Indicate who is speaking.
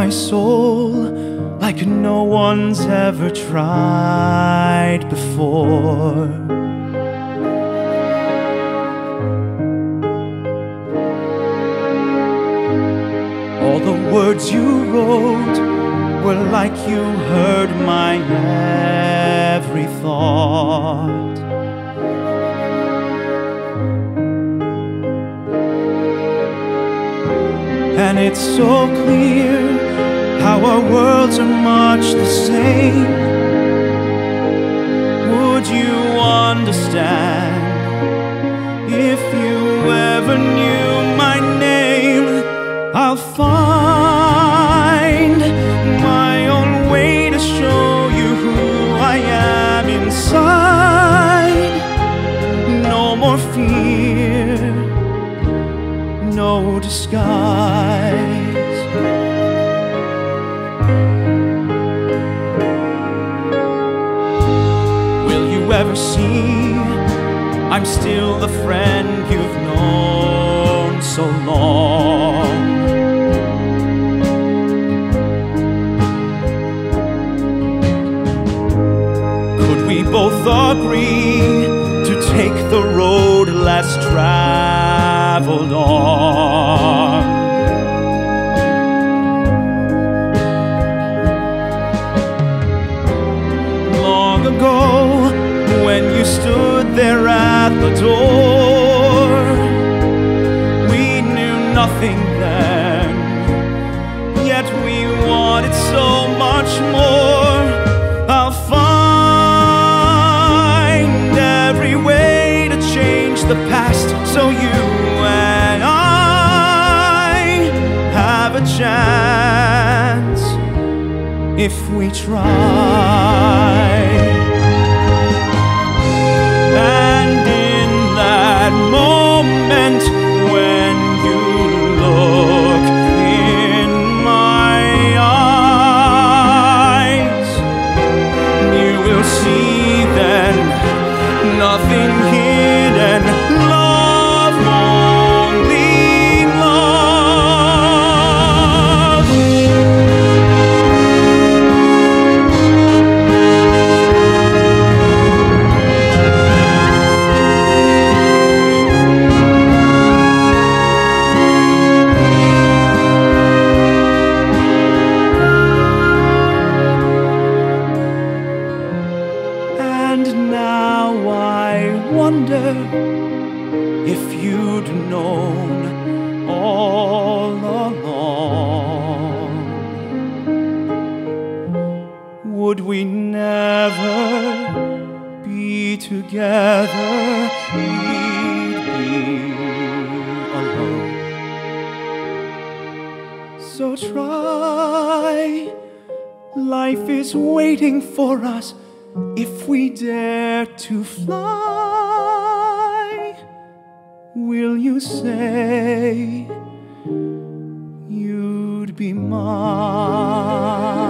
Speaker 1: my soul like no one's ever tried before. All the words you wrote were like you heard my every thought. And it's so clear how our worlds are much the same. Would you understand if you ever knew my name? I'll find my own way to show you who I am inside. No more fear no disguise. Will you ever see I'm still the friend you've known so long? Could we both agree to take the road less traveled ago, when you stood there at the door, we knew nothing then, yet we wanted so much more. I'll find every way to change the past so you and I have a chance if we try. Will wonder if you'd known all along. Would we never be together? We'd be alone. So try. Life is waiting for us if we dare to fly will you say you'd be mine?